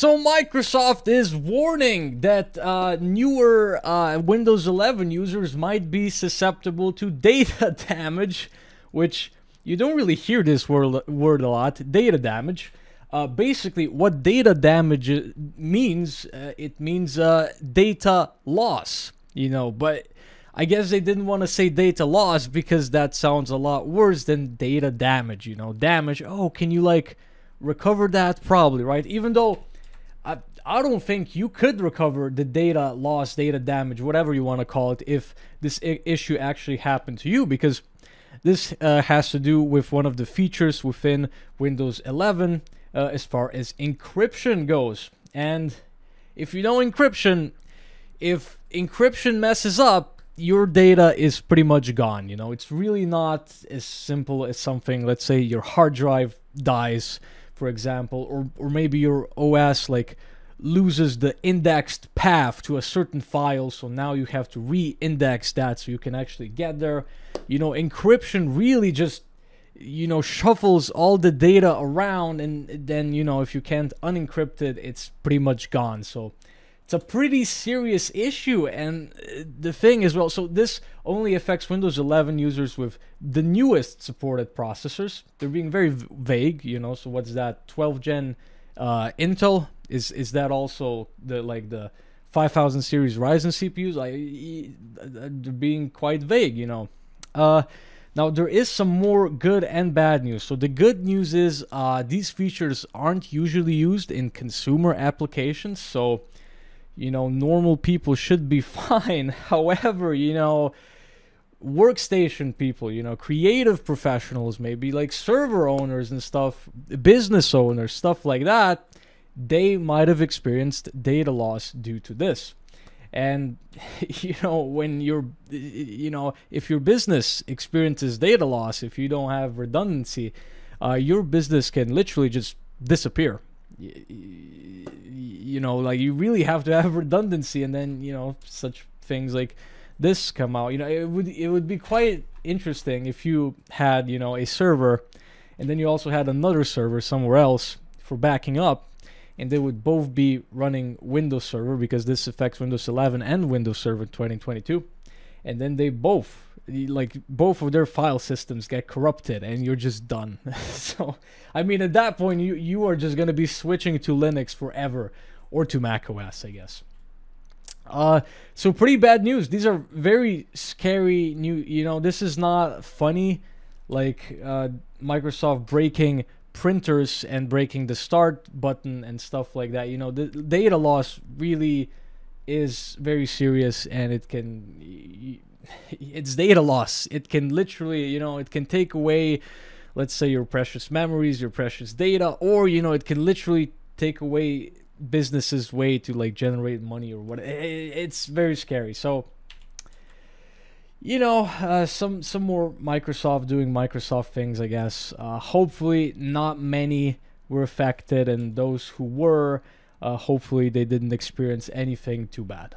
So Microsoft is warning that uh, newer uh, Windows 11 users might be susceptible to data damage, which you don't really hear this word, word a lot. Data damage. Uh, basically, what data damage means, uh, it means uh, data loss. You know, but I guess they didn't want to say data loss because that sounds a lot worse than data damage. You know, damage. Oh, can you like recover that? Probably, right? Even though I, don't think you could recover the data loss, data damage, whatever you want to call it, if this issue actually happened to you, because this uh, has to do with one of the features within Windows 11 uh, as far as encryption goes. And if you know encryption, if encryption messes up, your data is pretty much gone. You know, it's really not as simple as something, let's say your hard drive dies for example, or, or maybe your OS like loses the indexed path to a certain file, so now you have to re-index that so you can actually get there. You know, encryption really just you know shuffles all the data around and then you know if you can't unencrypt it it's pretty much gone so it's a pretty serious issue and uh, the thing is well so this only affects windows 11 users with the newest supported processors they're being very vague you know so what's that 12 gen uh, intel is is that also the like the 5000 series ryzen cpus they're being quite vague you know uh, now there is some more good and bad news. So the good news is uh, these features aren't usually used in consumer applications. So you know, normal people should be fine. However, you know, workstation people, you know, creative professionals, maybe like server owners and stuff, business owners, stuff like that, they might have experienced data loss due to this. And you know, when you're you know, if your business experiences data loss, if you don't have redundancy, uh, your business can literally just disappear you know, like you really have to have redundancy, and then you know such things like this come out. You know, it would it would be quite interesting if you had you know a server, and then you also had another server somewhere else for backing up, and they would both be running Windows Server because this affects Windows 11 and Windows Server 2022, and then they both like both of their file systems get corrupted and you're just done so i mean at that point you you are just going to be switching to linux forever or to mac os i guess uh so pretty bad news these are very scary new you know this is not funny like uh microsoft breaking printers and breaking the start button and stuff like that you know the data loss really is very serious and it can it's data loss. It can literally, you know, it can take away, let's say, your precious memories, your precious data, or you know, it can literally take away businesses' way to like generate money or what. It's very scary. So, you know, uh, some some more Microsoft doing Microsoft things, I guess. Uh, hopefully, not many were affected, and those who were, uh, hopefully, they didn't experience anything too bad.